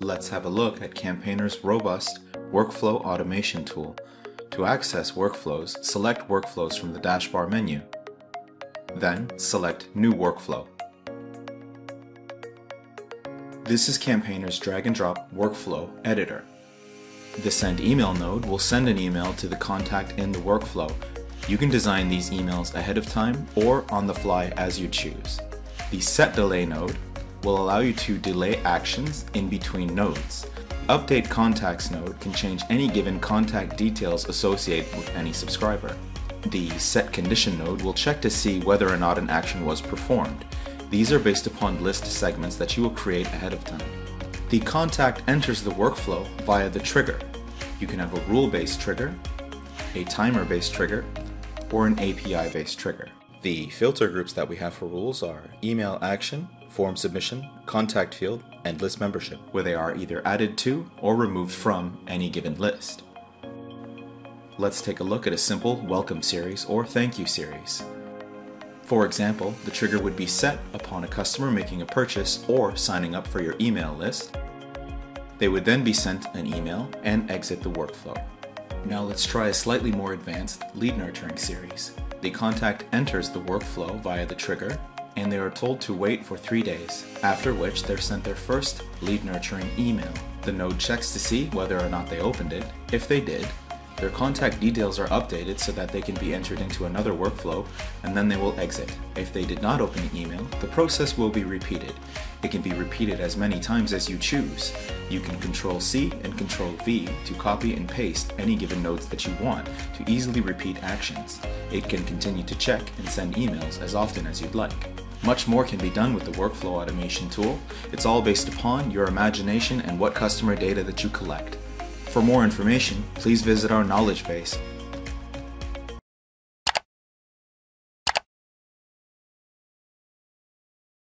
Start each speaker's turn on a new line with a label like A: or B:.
A: Let's have a look at Campaigner's robust workflow automation tool. To access workflows, select Workflows from the dashbar menu. Then select New Workflow. This is Campaigner's drag and drop workflow editor. The Send Email node will send an email to the contact in the workflow. You can design these emails ahead of time or on the fly as you choose. The Set Delay node will allow you to delay actions in between nodes. Update Contacts node can change any given contact details associated with any subscriber. The Set Condition node will check to see whether or not an action was performed. These are based upon list segments that you will create ahead of time. The contact enters the workflow via the trigger. You can have a rule-based trigger, a timer-based trigger, or an API-based trigger. The filter groups that we have for rules are email action, form submission, contact field, and list membership, where they are either added to or removed from any given list. Let's take a look at a simple welcome series or thank you series. For example, the trigger would be set upon a customer making a purchase or signing up for your email list. They would then be sent an email and exit the workflow. Now let's try a slightly more advanced lead nurturing series. The contact enters the workflow via the trigger, and they are told to wait for three days, after which they're sent their first lead nurturing email. The node checks to see whether or not they opened it. If they did, their contact details are updated so that they can be entered into another workflow and then they will exit. If they did not open the email, the process will be repeated. It can be repeated as many times as you choose. You can Control C and Control V to copy and paste any given nodes that you want to easily repeat actions. It can continue to check and send emails as often as you'd like. Much more can be done with the workflow automation tool. It's all based upon your imagination and what customer data that you collect. For more information, please visit our knowledge base